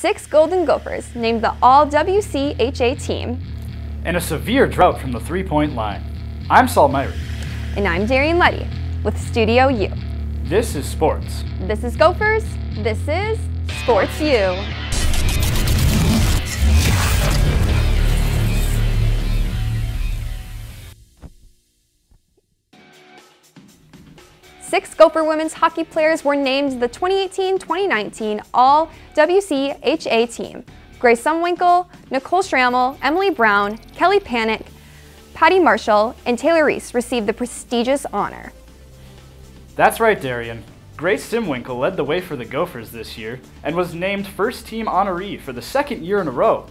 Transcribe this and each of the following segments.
six Golden Gophers named the All WCHA team, and a severe drought from the three point line. I'm Saul Myrie. And I'm Darian Letty with Studio U. This is sports. This is Gophers. This is Sports U. Six Gopher women's hockey players were named the 2018-2019 All WCHA team. Grace Zumwinkle, Nicole Schammel, Emily Brown, Kelly Pannek, Patti Marshall, and Taylor Reese received the prestigious honor. That's right, Darian. Grace Zumwinkle led the way for the Gophers this year and was named first team honoree for the second year in a row.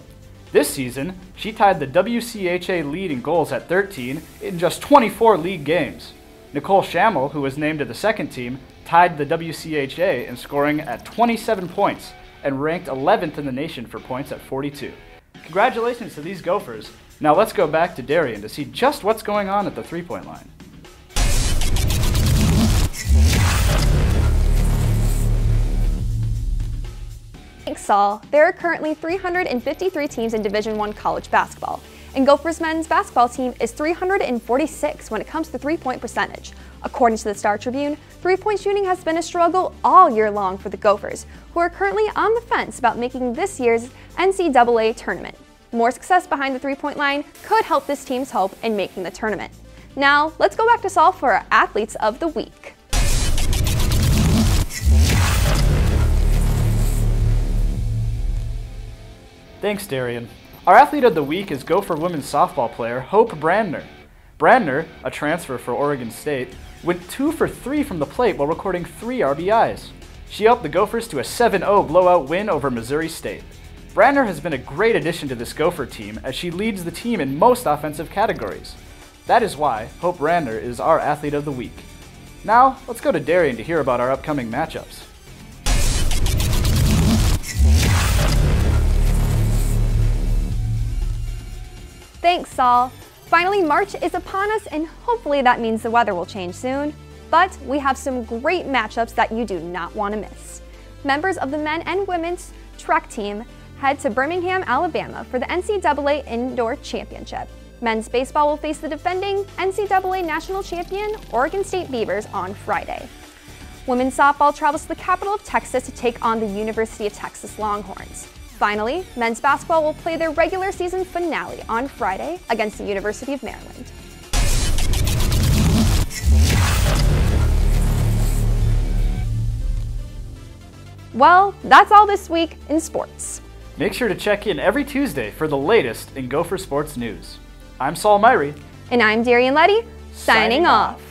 This season, she tied the WCHA lead in goals at 13 in just 24 league games. Nicole Schammel, who was named to the second team, tied the WCHA in scoring at 27 points and ranked 11th in the nation for points at 42. Congratulations to these Gophers. Now let's go back to Darian to see just what's going on at the three point line. Thanks, Saul. There are currently 353 teams in Division One college basketball and Gophers men's basketball team is 346 when it comes to three-point percentage. According to the Star Tribune, three-point shooting has been a struggle all year long for the Gophers, who are currently on the fence about making this year's NCAA tournament. More success behind the three-point line could help this team's hope in making the tournament. Now, let's go back to Saul for our Athletes of the Week. Thanks, Darian. Our athlete of the week is Gopher women's softball player Hope Brandner. Brandner, a transfer for Oregon State, went 2 for 3 from the plate while recording 3 RBIs. She helped the Gophers to a 7 0 blowout win over Missouri State. Brandner has been a great addition to this Gopher team as she leads the team in most offensive categories. That is why Hope Brandner is our athlete of the week. Now, let's go to Darian to hear about our upcoming matchups. Thanks, Saul. Finally, March is upon us, and hopefully that means the weather will change soon. But we have some great matchups that you do not want to miss. Members of the men and women's track team head to Birmingham, Alabama for the NCAA Indoor Championship. Men's baseball will face the defending NCAA national champion Oregon State Beavers on Friday. Women's softball travels to the capital of Texas to take on the University of Texas Longhorns. Finally, men's basketball will play their regular season finale on Friday against the University of Maryland. Well, that's all this week in sports. Make sure to check in every Tuesday for the latest in Gopher sports news. I'm Saul Myrie. And I'm Darian Letty, signing, signing off.